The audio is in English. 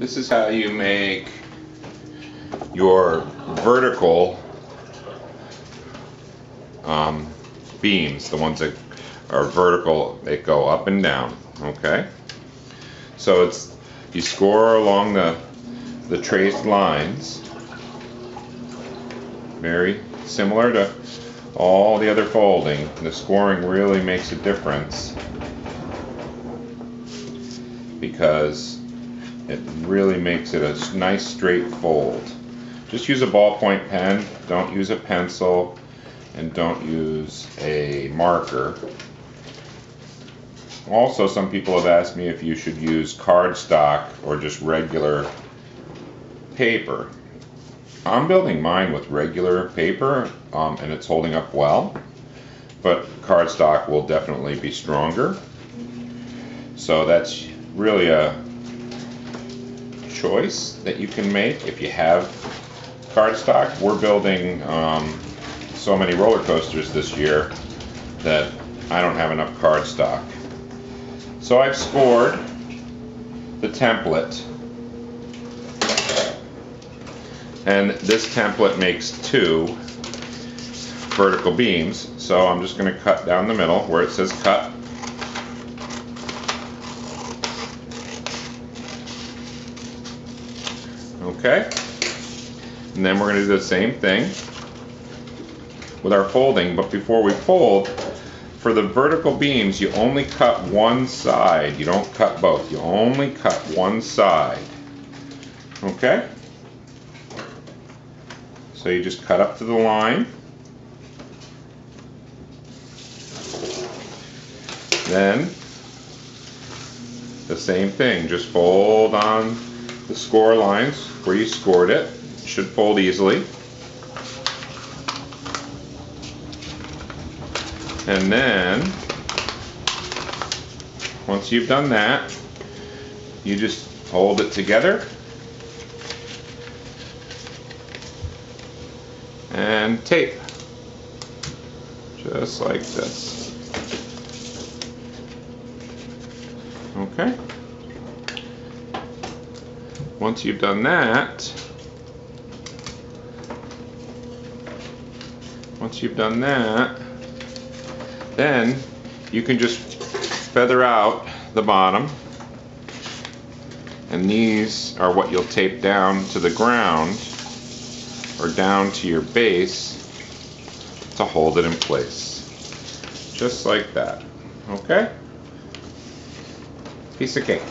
This is how you make your vertical um, beams, the ones that are vertical, they go up and down, okay? So it's, you score along the, the traced lines, very similar to all the other folding. The scoring really makes a difference because it really makes it a nice straight fold. Just use a ballpoint pen, don't use a pencil, and don't use a marker. Also, some people have asked me if you should use cardstock or just regular paper. I'm building mine with regular paper um, and it's holding up well, but cardstock will definitely be stronger. So that's really a choice that you can make if you have cardstock. We're building um, so many roller coasters this year that I don't have enough cardstock. So I've scored the template and this template makes two vertical beams so I'm just going to cut down the middle where it says cut Okay? And then we're going to do the same thing with our folding, but before we fold, for the vertical beams, you only cut one side. You don't cut both. You only cut one side. Okay? So you just cut up to the line. Then, the same thing. Just fold on the score lines. Where you scored it. it. Should fold easily. And then, once you've done that, you just hold it together. And tape. Just like this. Okay once you've done that, once you've done that, then you can just feather out the bottom and these are what you'll tape down to the ground or down to your base to hold it in place. Just like that. Okay? Piece of cake.